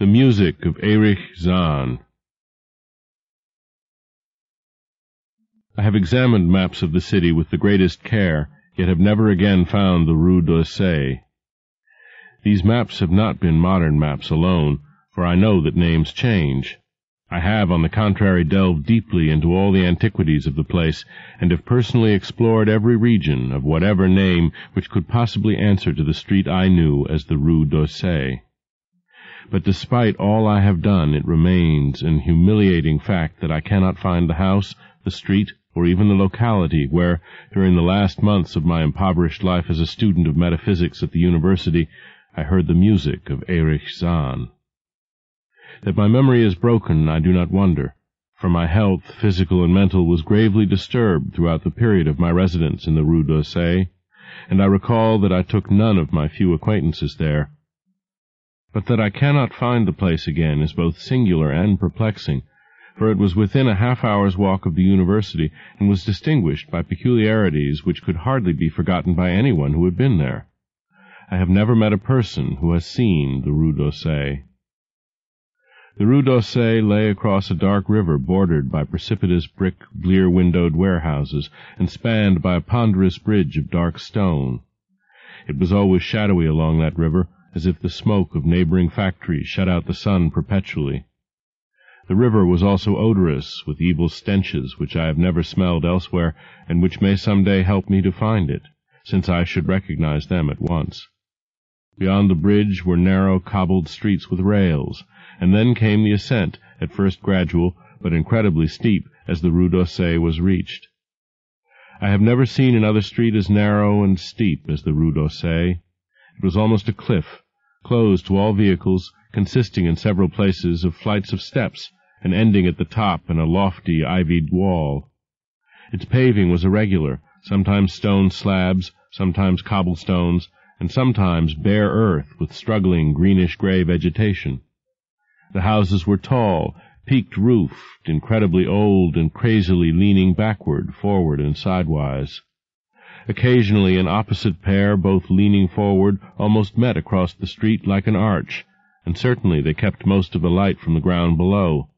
The music of Erich Zann. I have examined maps of the city with the greatest care, yet have never again found the Rue d'Auseil. These maps have not been modern maps alone, for I know that names change. I have, on the contrary, delved deeply into all the antiquities of the place, and have personally explored every region, of whatever name, which could possibly answer to the street I knew as the Rue d'Auseil. But despite all I have done, it remains an humiliating fact that I cannot find the house, the street, or even the locality where, during the last months of my impoverished life as a student of metaphysics at the university, I heard the music of Erich Zann. That my memory is broken, I do not wonder, for my health, physical and mental, was gravely disturbed throughout the period of my residence in the Rue d'Auseil, and I recall that I took none of my few acquaintances there, but that I cannot find the place again is both singular and perplexing, for it was within a half hour's walk of the university, and was distinguished by peculiarities which could hardly be forgotten by anyone who had been there. I have never met a person who has seen the Rue d'Auseil. The Rue d'Auseil lay across a dark river bordered by precipitous brick, blear-windowed warehouses, and spanned by a ponderous bridge of dark stone. It was always shadowy along that river, as if the smoke of neighboring factories shut out the sun perpetually. The river was also odorous with evil stenches which I have never smelled elsewhere, and which may some day help me to find it, since I should recognize them at once. Beyond the bridge were narrow cobbled streets with rails, and then came the ascent, at first gradual, but incredibly steep as the Rue d'Auseil was reached. I have never seen another street as narrow and steep as the Rue d'Auseil. It was almost a cliff, closed to all vehicles, consisting in several places of flights of steps, and ending at the top in a lofty ivied wall. Its paving was irregular, sometimes stone slabs, sometimes cobblestones, and sometimes bare earth with struggling greenish-gray vegetation. The houses were tall, peaked-roofed, incredibly old, and crazily leaning backward, forward, and sidewise. Occasionally an opposite pair, both leaning forward, almost met across the street like an arch, and certainly they kept most of the light from the ground below.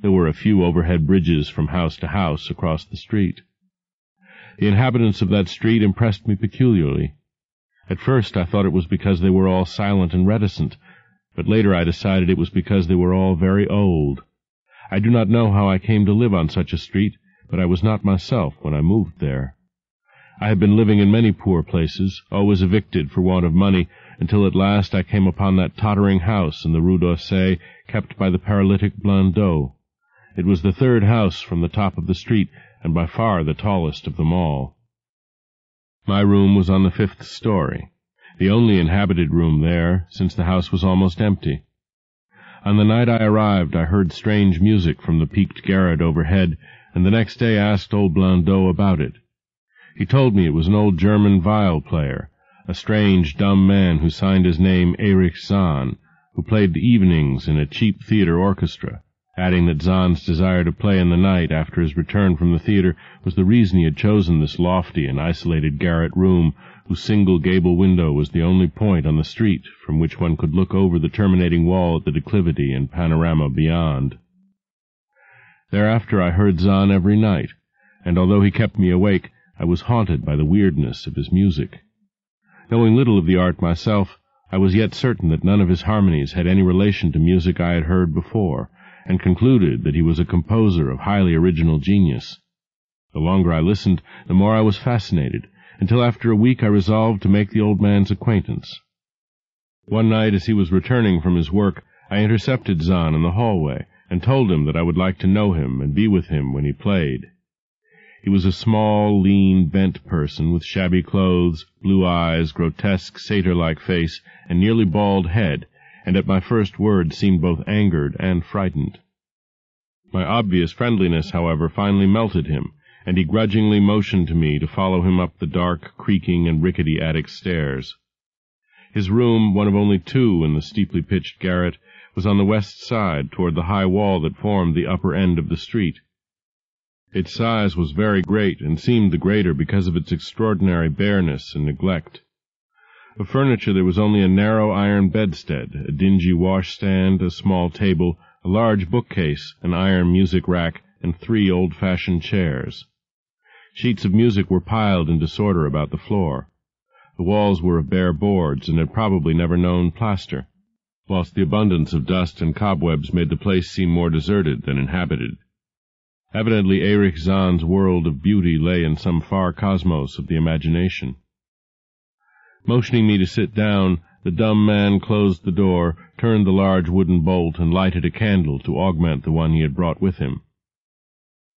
There were a few overhead bridges from house to house across the street. The inhabitants of that street impressed me peculiarly. At first I thought it was because they were all silent and reticent, but later I decided it was because they were all very old. I do not know how I came to live on such a street, but I was not myself when I moved there. I had been living in many poor places, always evicted for want of money, until at last I came upon that tottering house in the Rue d'Auseil, kept by the paralytic Blandot. It was the third house from the top of the street, and by far the tallest of them all. My room was on the fifth story, the only inhabited room there, since the house was almost empty. On the night I arrived I heard strange music from the peaked garret overhead, and the next day asked old Blandot about it. He told me it was an old German viol player, a strange, dumb man who signed his name Erich Zann, who played the evenings in a cheap theater orchestra, adding that Zann's desire to play in the night after his return from the theater was the reason he had chosen this lofty and isolated garret room, whose single gable window was the only point on the street from which one could look over the terminating wall at the declivity and panorama beyond. Thereafter I heard Zann every night, and although he kept me awake, I was haunted by the weirdness of his music. Knowing little of the art myself, I was yet certain that none of his harmonies had any relation to music I had heard before, and concluded that he was a composer of highly original genius. The longer I listened, the more I was fascinated, until after a week I resolved to make the old man's acquaintance. One night, as he was returning from his work, I intercepted Zann in the hallway, and told him that I would like to know him and be with him when he played. He was a small, lean, bent person with shabby clothes, blue eyes, grotesque, satyr-like face, and nearly bald head, and at my first word seemed both angered and frightened. My obvious friendliness, however, finally melted him, and he grudgingly motioned to me to follow him up the dark, creaking, and rickety attic stairs. His room, one of only two in the steeply pitched garret, was on the west side, toward the high wall that formed the upper end of the street. Its size was very great, and seemed the greater because of its extraordinary bareness and neglect. Of furniture there was only a narrow iron bedstead, a dingy washstand, a small table, a large bookcase, an iron music rack, and three old-fashioned chairs. Sheets of music were piled in disorder about the floor. The walls were of bare boards, and had probably never known plaster, whilst the abundance of dust and cobwebs made the place seem more deserted than inhabited. Evidently Erich Zann's world of beauty lay in some far cosmos of the imagination. Motioning me to sit down, the dumb man closed the door, turned the large wooden bolt, and lighted a candle to augment the one he had brought with him.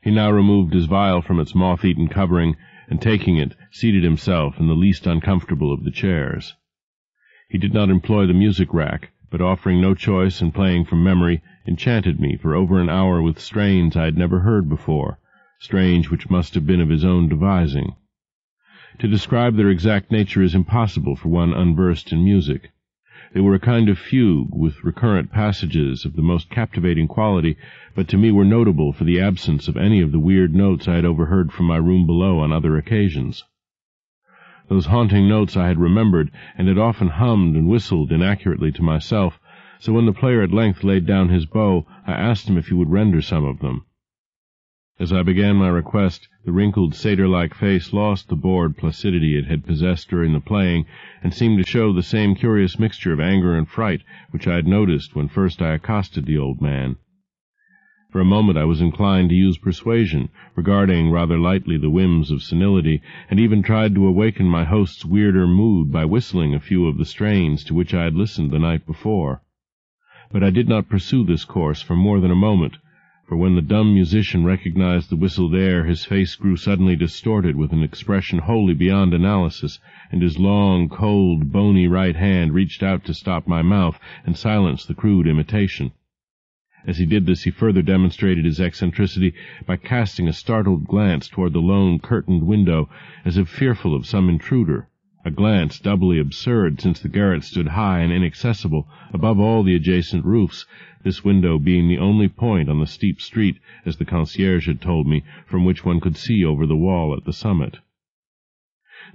He now removed his viol from its moth-eaten covering, and taking it, seated himself in the least uncomfortable of the chairs. He did not employ the music rack, but offering no choice and playing from memory, enchanted me for over an hour with strains I had never heard before, strains which must have been of his own devising. To describe their exact nature is impossible for one unversed in music. They were a kind of fugue, with recurrent passages of the most captivating quality, but to me were notable for the absence of any of the weird notes I had overheard from my room below on other occasions. Those haunting notes I had remembered, and had often hummed and whistled inaccurately to myself, so when the player at length laid down his bow, I asked him if he would render some of them. As I began my request, the wrinkled satyr-like face lost the bored placidity it had possessed during the playing, and seemed to show the same curious mixture of anger and fright which I had noticed when first I accosted the old man. For a moment I was inclined to use persuasion, regarding rather lightly the whims of senility, and even tried to awaken my host's weirder mood by whistling a few of the strains to which I had listened the night before but I did not pursue this course for more than a moment, for when the dumb musician recognized the whistled air, his face grew suddenly distorted with an expression wholly beyond analysis, and his long, cold, bony right hand reached out to stop my mouth and silence the crude imitation. As he did this, he further demonstrated his eccentricity by casting a startled glance toward the lone curtained window, as if fearful of some intruder a glance doubly absurd since the garret stood high and inaccessible above all the adjacent roofs, this window being the only point on the steep street, as the concierge had told me, from which one could see over the wall at the summit.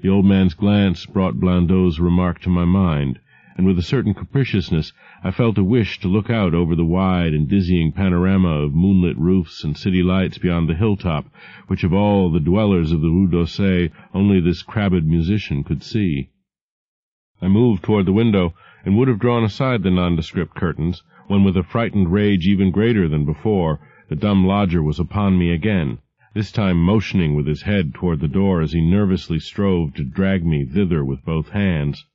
The old man's glance brought Blandot's remark to my mind, and with a certain capriciousness I felt a wish to look out over the wide and dizzying panorama of moonlit roofs and city lights beyond the hilltop, which of all the dwellers of the Rue d'Auseil only this crabbed musician could see. I moved toward the window, and would have drawn aside the nondescript curtains, when with a frightened rage even greater than before, the dumb lodger was upon me again, this time motioning with his head toward the door as he nervously strove to drag me thither with both hands.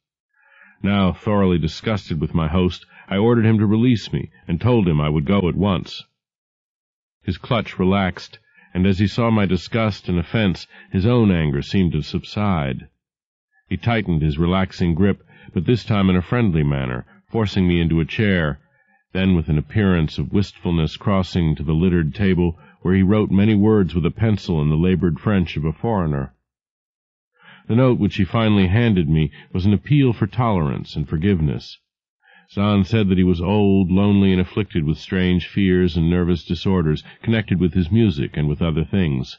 Now thoroughly disgusted with my host, I ordered him to release me, and told him I would go at once. His clutch relaxed, and as he saw my disgust and offense, his own anger seemed to subside. He tightened his relaxing grip, but this time in a friendly manner, forcing me into a chair, then with an appearance of wistfulness crossing to the littered table, where he wrote many words with a pencil in the labored French of a foreigner. The note which he finally handed me was an appeal for tolerance and forgiveness. Zann said that he was old, lonely, and afflicted with strange fears and nervous disorders connected with his music and with other things.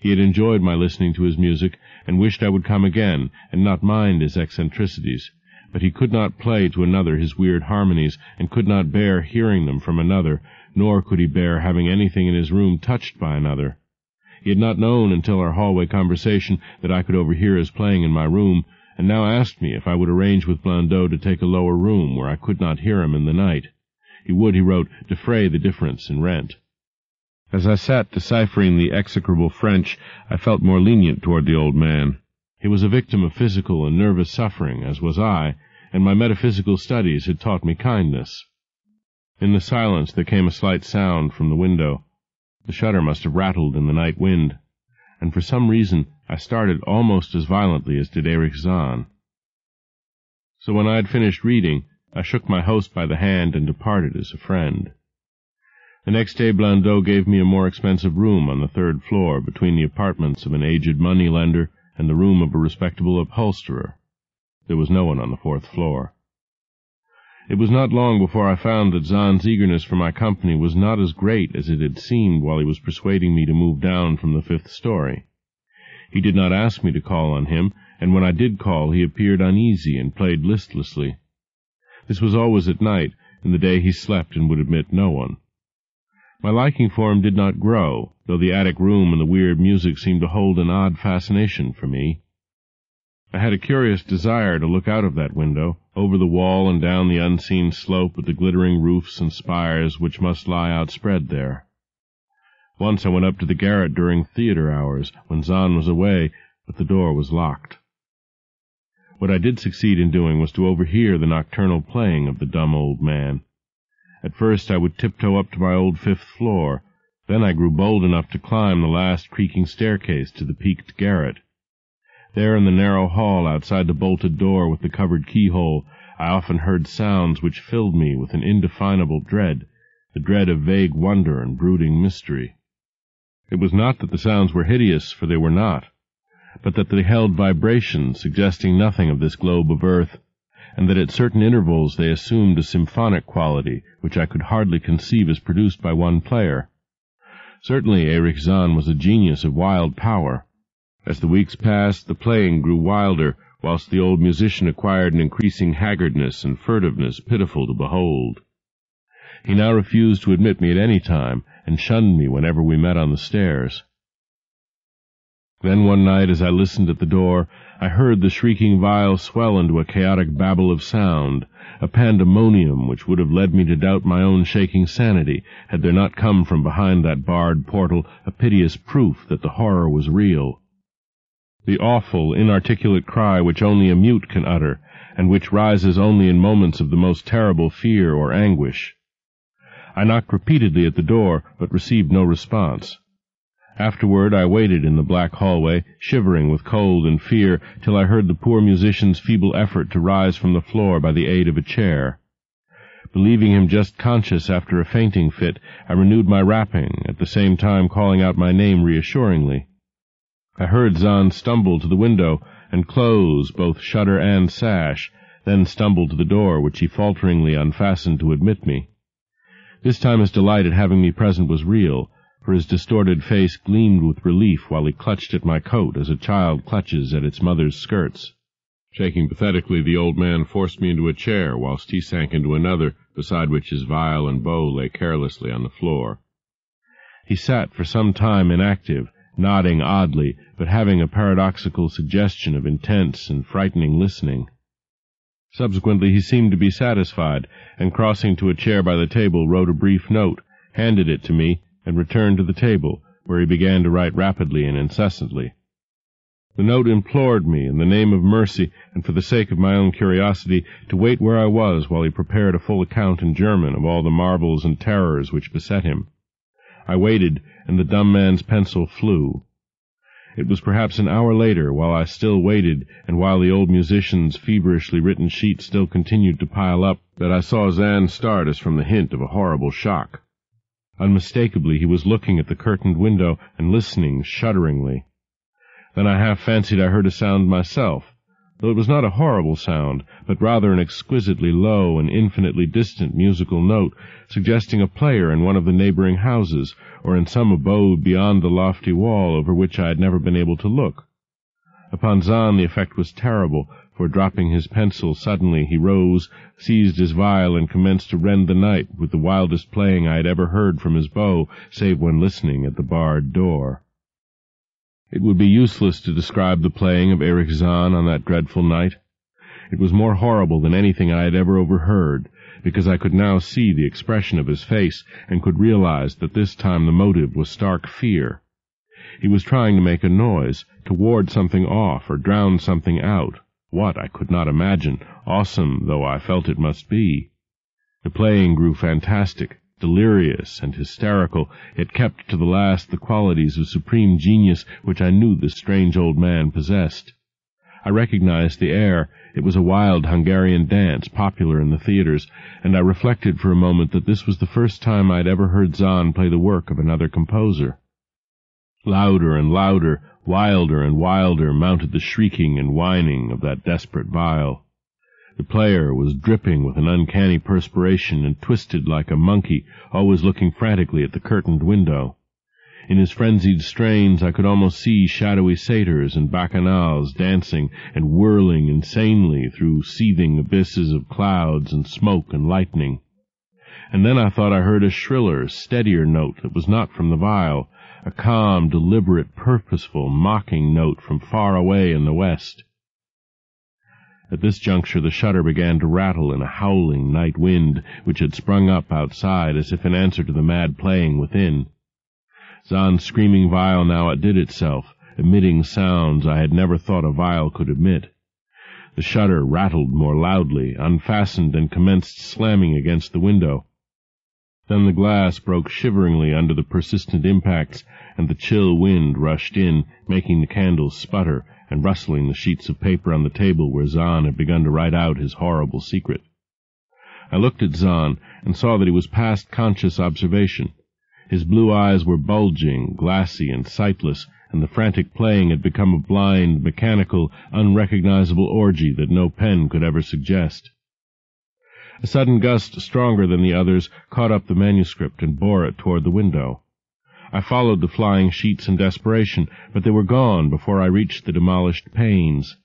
He had enjoyed my listening to his music, and wished I would come again, and not mind his eccentricities, but he could not play to another his weird harmonies, and could not bear hearing them from another, nor could he bear having anything in his room touched by another. He had not known until our hallway conversation that I could overhear his playing in my room, and now asked me if I would arrange with Blandot to take a lower room where I could not hear him in the night. He would, he wrote, defray the difference in rent. As I sat deciphering the execrable French, I felt more lenient toward the old man. He was a victim of physical and nervous suffering, as was I, and my metaphysical studies had taught me kindness. In the silence there came a slight sound from the window. The shutter must have rattled in the night wind, and for some reason I started almost as violently as did Erich Zann. So when I had finished reading, I shook my host by the hand and departed as a friend. The next day Blandot gave me a more expensive room on the third floor between the apartments of an aged money-lender and the room of a respectable upholsterer. There was no one on the fourth floor. It was not long before I found that Zann's eagerness for my company was not as great as it had seemed while he was persuading me to move down from the fifth story. He did not ask me to call on him, and when I did call he appeared uneasy and played listlessly. This was always at night, in the day he slept and would admit no one. My liking for him did not grow, though the attic room and the weird music seemed to hold an odd fascination for me. I had a curious desire to look out of that window, over the wall and down the unseen slope at the glittering roofs and spires which must lie outspread there. Once I went up to the garret during theatre hours, when Zann was away, but the door was locked. What I did succeed in doing was to overhear the nocturnal playing of the dumb old man. At first I would tiptoe up to my old fifth floor, then I grew bold enough to climb the last creaking staircase to the peaked garret. There in the narrow hall outside the bolted door with the covered keyhole, I often heard sounds which filled me with an indefinable dread, the dread of vague wonder and brooding mystery. It was not that the sounds were hideous, for they were not, but that they held vibrations suggesting nothing of this globe of earth, and that at certain intervals they assumed a symphonic quality which I could hardly conceive as produced by one player. Certainly Erich Zann was a genius of wild power. As the weeks passed, the playing grew wilder, whilst the old musician acquired an increasing haggardness and furtiveness pitiful to behold. He now refused to admit me at any time, and shunned me whenever we met on the stairs. Then one night, as I listened at the door, I heard the shrieking viol swell into a chaotic babble of sound, a pandemonium which would have led me to doubt my own shaking sanity, had there not come from behind that barred portal a piteous proof that the horror was real. The awful, inarticulate cry which only a mute can utter, and which rises only in moments of the most terrible fear or anguish. I knocked repeatedly at the door, but received no response. Afterward I waited in the black hallway, shivering with cold and fear, till I heard the poor musician's feeble effort to rise from the floor by the aid of a chair. Believing him just conscious after a fainting fit, I renewed my rapping, at the same time calling out my name reassuringly. I heard Zann stumble to the window and close both shutter and sash, then stumble to the door, which he falteringly unfastened to admit me. This time his delight at having me present was real, for his distorted face gleamed with relief while he clutched at my coat as a child clutches at its mother's skirts. Shaking pathetically, the old man forced me into a chair, whilst he sank into another, beside which his viol and bow lay carelessly on the floor. He sat for some time inactive, nodding oddly, but having a paradoxical suggestion of intense and frightening listening. Subsequently he seemed to be satisfied, and crossing to a chair by the table, wrote a brief note, handed it to me, and returned to the table, where he began to write rapidly and incessantly. The note implored me, in the name of mercy, and for the sake of my own curiosity, to wait where I was while he prepared a full account in German of all the marvels and terrors which beset him. I waited, and the dumb man's pencil flew. It was perhaps an hour later, while I still waited, and while the old musician's feverishly written sheet still continued to pile up, that I saw Zann start as from the hint of a horrible shock. Unmistakably he was looking at the curtained window and listening shudderingly. Then I half fancied I heard a sound myself, though it was not a horrible sound, but rather an exquisitely low and infinitely distant musical note, suggesting a player in one of the neighboring houses, or in some abode beyond the lofty wall over which I had never been able to look. Upon Zann the effect was terrible, for dropping his pencil suddenly, he rose, seized his viol, and commenced to rend the night with the wildest playing I had ever heard from his bow, save when listening at the barred door. It would be useless to describe the playing of Erich Zann on that dreadful night. It was more horrible than anything I had ever overheard, because I could now see the expression of his face, and could realize that this time the motive was stark fear. He was trying to make a noise, to ward something off or drown something out. What, I could not imagine, awesome though I felt it must be. The playing grew fantastic delirious and hysterical, it kept to the last the qualities of supreme genius which I knew this strange old man possessed. I recognized the air. It was a wild Hungarian dance, popular in the theatres, and I reflected for a moment that this was the first time I had ever heard Zann play the work of another composer. Louder and louder, wilder and wilder mounted the shrieking and whining of that desperate viol. The player was dripping with an uncanny perspiration and twisted like a monkey, always looking frantically at the curtained window. In his frenzied strains I could almost see shadowy satyrs and bacchanals dancing and whirling insanely through seething abysses of clouds and smoke and lightning. And then I thought I heard a shriller, steadier note that was not from the viol, a calm, deliberate, purposeful, mocking note from far away in the west. At this juncture the shutter began to rattle in a howling night wind which had sprung up outside as if in answer to the mad playing within. Zann's screaming viol now outdid itself, emitting sounds I had never thought a viol could emit. The shutter rattled more loudly, unfastened, and commenced slamming against the window. Then the glass broke shiveringly under the persistent impacts, and the chill wind rushed in, making the candles sputter, and rustling the sheets of paper on the table where Zann had begun to write out his horrible secret. I looked at Zann and saw that he was past conscious observation. His blue eyes were bulging, glassy, and sightless, and the frantic playing had become a blind, mechanical, unrecognizable orgy that no pen could ever suggest. A sudden gust, stronger than the others, caught up the manuscript and bore it toward the window. I followed the flying sheets in desperation, but they were gone before I reached the demolished panes.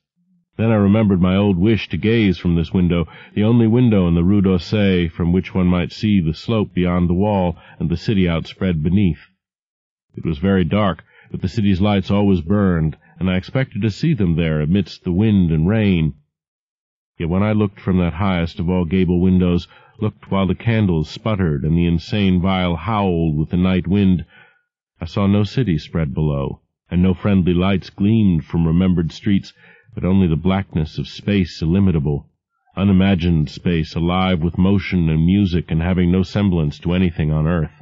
Then I remembered my old wish to gaze from this window, the only window in the Rue d'Auseil from which one might see the slope beyond the wall and the city outspread beneath. It was very dark, but the city's lights always burned, and I expected to see them there amidst the wind and rain. Yet when I looked from that highest of all gable windows, looked while the candles sputtered and the insane viol howled with the night wind, I saw no city spread below, and no friendly lights gleamed from remembered streets, but only the blackness of space illimitable, unimagined space alive with motion and music and having no semblance to anything on earth.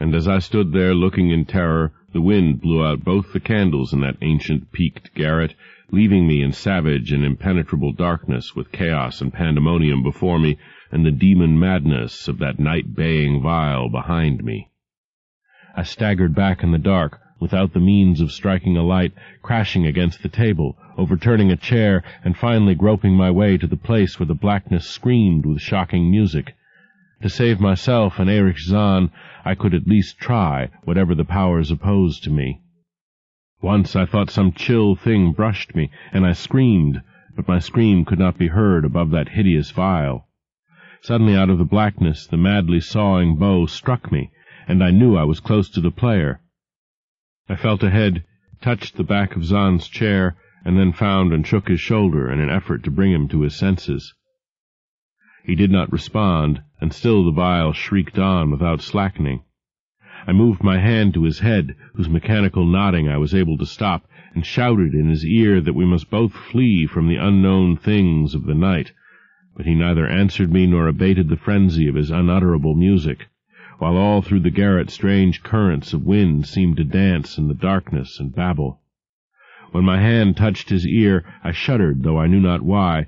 And as I stood there looking in terror, the wind blew out both the candles in that ancient peaked garret, leaving me in savage and impenetrable darkness with chaos and pandemonium before me and the demon madness of that night baying viol behind me. I staggered back in the dark, without the means of striking a light, crashing against the table, overturning a chair, and finally groping my way to the place where the blackness screamed with shocking music. To save myself and Erich Zann, I could at least try, whatever the powers opposed to me. Once I thought some chill thing brushed me, and I screamed, but my scream could not be heard above that hideous viol. Suddenly out of the blackness the madly sawing bow struck me, and I knew I was close to the player. I felt ahead, touched the back of Zann's chair, and then found and shook his shoulder in an effort to bring him to his senses. He did not respond, and still the viol shrieked on without slackening. I moved my hand to his head, whose mechanical nodding I was able to stop, and shouted in his ear that we must both flee from the unknown things of the night, but he neither answered me nor abated the frenzy of his unutterable music while all through the garret strange currents of wind seemed to dance in the darkness and babble. When my hand touched his ear, I shuddered, though I knew not why,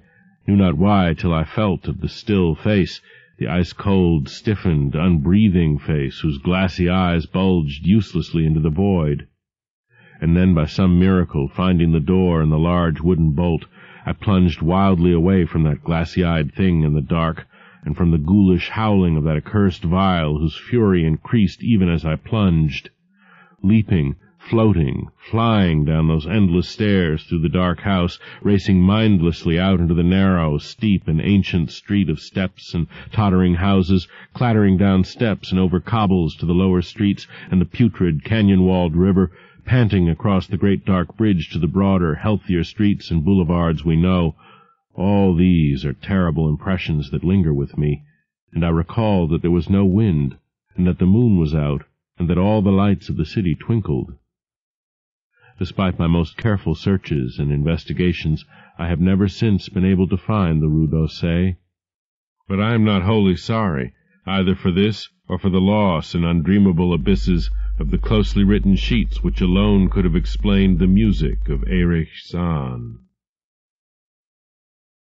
knew not why till I felt of the still face, the ice-cold, stiffened, unbreathing face whose glassy eyes bulged uselessly into the void. And then, by some miracle, finding the door and the large wooden bolt, I plunged wildly away from that glassy-eyed thing in the dark, and from the ghoulish howling of that accursed viol whose fury increased even as I plunged. Leaping, floating, flying down those endless stairs through the dark house, racing mindlessly out into the narrow, steep, and ancient street of steps and tottering houses, clattering down steps and over cobbles to the lower streets and the putrid, canyon-walled river, panting across the great dark bridge to the broader, healthier streets and boulevards we know, all these are terrible impressions that linger with me, and I recall that there was no wind, and that the moon was out, and that all the lights of the city twinkled. Despite my most careful searches and investigations, I have never since been able to find the Rue d'Auseil. But I am not wholly sorry, either for this or for the loss in undreamable abysses of the closely written sheets which alone could have explained the music of Erich Zann.